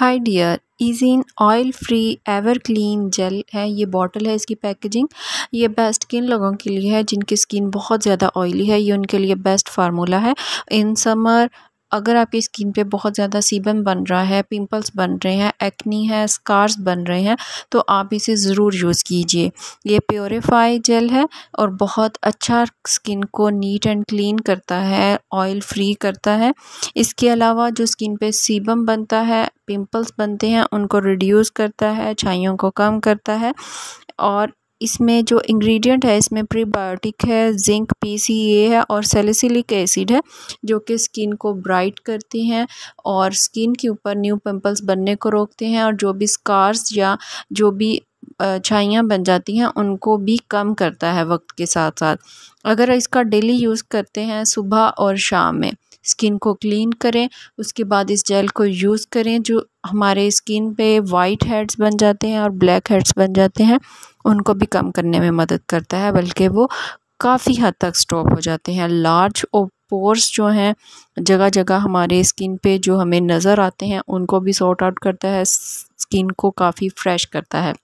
Hi dear engine oil free ever clean gel है, ये bottle है इसकी पैकेजिंग ये बेस्ट किन लोगों के लिए है, जिनकी स्किन बहुत ज़्यादा ऑयली है, ये उनके लिए बेस्ट फार्मूला है। इन समर अगर आपकी स्किन पे बहुत ज़्यादा सीबम बन रहा है, पिंपल्स बन रहे हैं, एक्नी है, स्कार्स बन रहे हैं तो आप इसे ज़रूर यूज़ कीजिए। ये प्योरीफाई जेल है और बहुत अच्छा स्किन को नीट एंड क्लीन करता है, ऑयल फ्री करता है। इसके अलावा जो स्किन पे सीबम बनता है, पिंपल्स बनते हैं, उनको रिड्यूस करता है, छाइयों को कम करता है और इसमें जो इंग्रेडिएंट है, इसमें प्रीबायोटिक है जिंक पीसीए है और सेलिसिलिक एसिड है, जो कि स्किन को ब्राइट करती हैं और स्किन के ऊपर न्यू पिंपल्स बनने को रोकते हैं और जो भी स्कार्स या जो भी छाइयाँ बन जाती हैं, उनको भी कम करता है वक्त के साथ साथ अगर इसका डेली यूज़ करते हैं सुबह और शाम में, स्किन को क्लीन करें, उसके बाद इस जेल को यूज़ करें जो हमारे स्किन पे वाइट हेड्स बन जाते हैं और ब्लैक हेड्स बन जाते हैं, उनको भी कम करने में मदद करता है, बल्कि वो काफ़ी हद तक स्टॉप हो जाते हैं। लार्ज पोर्स जो हैं जगह जगह हमारे स्किन पे जो हमें नज़र आते हैं, उनको भी सॉर्ट आउट करता है, स्किन को काफ़ी फ्रेश करता है।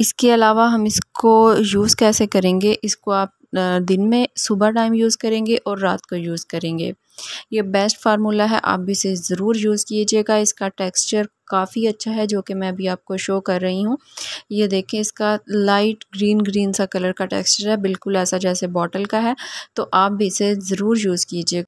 इसके अलावा हम इसको यूज़ कैसे करेंगे? इसको आप दिन में सुबह टाइम यूज़ करेंगे और रात को यूज़ करेंगे। ये बेस्ट फार्मूला है, आप भी इसे ज़रूर यूज़ कीजिएगा। इसका टेक्सचर काफ़ी अच्छा है, जो कि मैं अभी आपको शो कर रही हूँ। ये देखें इसका लाइट ग्रीन ग्रीन सा कलर का टेक्सचर है, बिल्कुल ऐसा जैसे बॉटल का है। तो आप भी इसे ज़रूर यूज़ कीजिए।